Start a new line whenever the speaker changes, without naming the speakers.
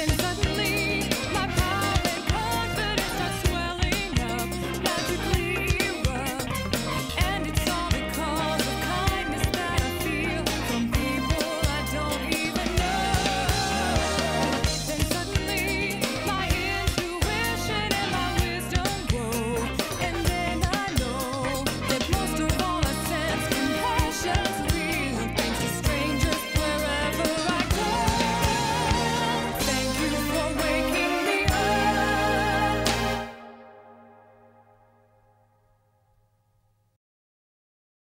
and suddenly